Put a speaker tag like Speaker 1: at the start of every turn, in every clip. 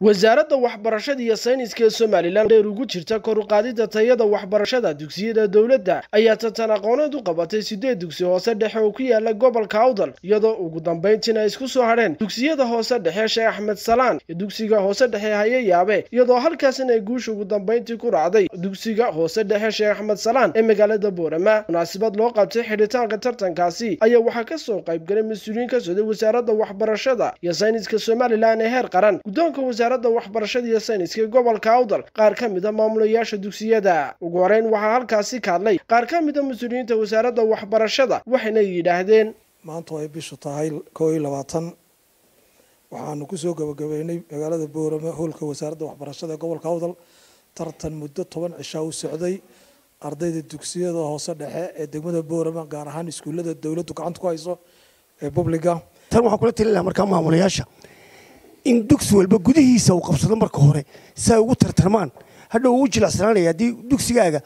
Speaker 1: wasaaradda waxbarashada iyo sayniska ee somalilan dheer ugu jirta kor u tayada waxbarashada dugsiyada dowladda ayaa tartan aqooneed u qabatay siddeed dugsi hoose dhexe oo ku yaalla gobolka awdal iyadoo ugu dambayntiina ay isku soo hadheen dugsiyada hoose dhexe sheekh axmed salaan iyo dugsiga hoose dhexe haye yaabe iyadoo halkaasina ay guusha ugu dambayntii ku raacday dugsiga hoose dhexe sheekh axmed salaan ee magaalada boorama. Munaasabad loo qabtay xidhitaanka tartankaasi ayaa waxaa ka soo qaybgalay mas'uuliyiin ka socday wasaaradda waxbarashada iyo sayniska somalilan ee heer qaran wasaaradda waxbarashada iyo sayniska ee gobolka awdal qaar ka mid a maamulayaasha dugsiyada. Ugu horeyn waxaa halkaasi ka hadlay qaar ka mid a mas'uuliyiinta wasaaradda waxbarashada waxayna yidhaahdeen
Speaker 2: maanta ay bishu tahay koo iyo labaatan. Waxaanu ku soo gabagabeynay magaalada boorame howlka wasaaradda waxbarashada ee gobolka awdal. Tartan muddo toban cishaa u socday. Ardayda dugsiyada hoose dhexe ee degmada boorame gaar ahaan iskuullada dowladdu gacanta ku hayso ee publiga
Speaker 3: tan waxaan kula talin lahaa markaa maamulayaasha in dugsi walba gudihiisa uu qabsado marka hore si ay ugu tartarmaan. Hadhow uu jilacsanaanaya haddii dugsigaaga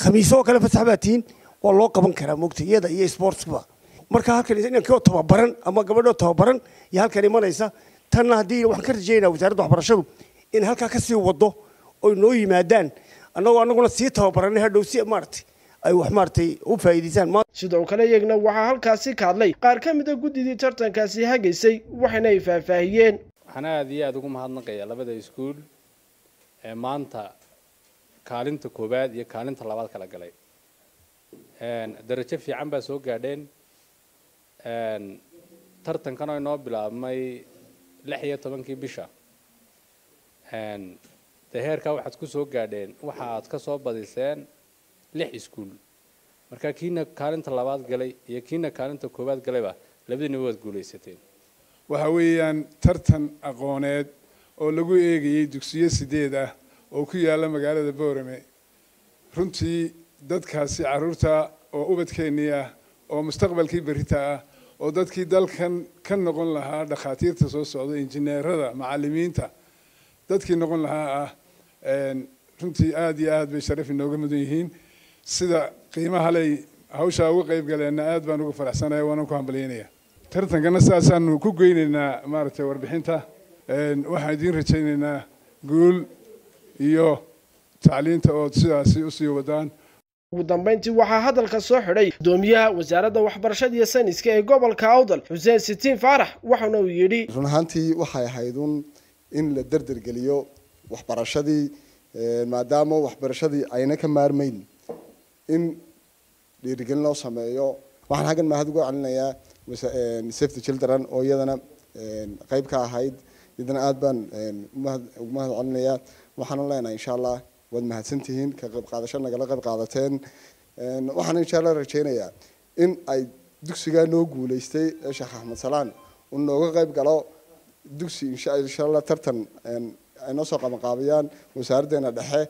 Speaker 3: khamiiso oo kale fasax baa tihiin waa loo qaban karaa moogta iyada iyo sportsba marka halkan inankoo tababaran ama gabadhoo tababaran iyo halkan imanaysa tanna haddii waxaan ka rajaynaa wasaaradda waxbarashadu in halkaa ka sii wado oy noo yimaadaan annagoo annaguna sii tababaranay hadhow si maaragtay ay wax maaragtay u faa'iidaysaan.
Speaker 1: Sidoo kale iyagna waxaa halkaasi ka hadlay qaar ka mid a guddidii tartankaasi hagaysay waxayna ay faahfaahiyeen
Speaker 4: waxaan aada iyo aada ugu mahadnaqayaa labada iskuul ee maanta kaalinta koowaad iyo kaalinta labaad kala galay. Darajo fiican baa soo gaadheen. Tartankan oo inoo bilaabmay lix iyo tobankii bisha. Dee heerkaa waxaad ku soo gaadheen waxa aad ka soo badiseen lix iskuul. Marka kiina kaalinta labaad galay iyo kiina kaalinta koowaad galayba labadiina waad guulaysateen
Speaker 5: waxa weeyaan tartan aqooneed oo lagu eegayay dugsiyo sideed ah oo ku yaalla magaalada boorame. Runtii dadkaasi carruurta oo ubadkeennii ah oo mustaqbalkii berrita ah oo dadkii dalkan ka noqon lahaa dhakhaatiirta soo socda injineerada macallimiinta dadkii noqon lahaa ah runtii aada iyo aad bay sharaf inooga mudan yihiin. Sida qiimaha ley hawshaa uga qayb galeenna aad baan uga faraxsanaya waanan ku hambalyaynaya tartankana sidaasaanu ku geynaynaa maaragtay warbixinta waxaan idiin rajaynaynaa guul iyo tacliinta ood sidaasi u sii wadaan.
Speaker 1: Ugu dambayntii waxaa hadalka soo xidhay gudoomiyaha wasaaradda waxbarashada iyo sayniska ee gobolka awdal xuseen sitiin faarax waxaana uu yidhi
Speaker 6: run ahaantii waxay ahayd un in la derdergeliyo waxbarashadii maadaama waxbarashadii ayna ka maarmayn in dhiirigelin loo sameeyo. Waxaan xaggan mahad uga celinayaa safety children oo iyadana qayb ka ahayd iyadana aad baan ugu mahad celinayaa. Waxaana leenahay insha allah waad mahadsantihiin ka qayb qaadasho nagala qayb qaadateen. Waxaan insha allah rajaynayaa in ay dugsigaa noo guulaystay ee sheekh axmed salaan uu nooga qayb galo dugsi insha allah tartan ay noo soo qabanqaabiyaan wasaaraddeena dhexe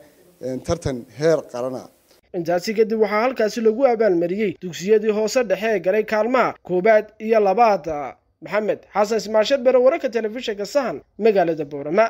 Speaker 6: tartan heer qarana
Speaker 1: intaasi kadib waxaa halkaasi lagu abaalmariyey dugsiyadii hoose dhexe ee galay kaalmaha koowaad iyo labaad maxamed xasan ismaashad bere wararka telefishinka sahan magaalada boorama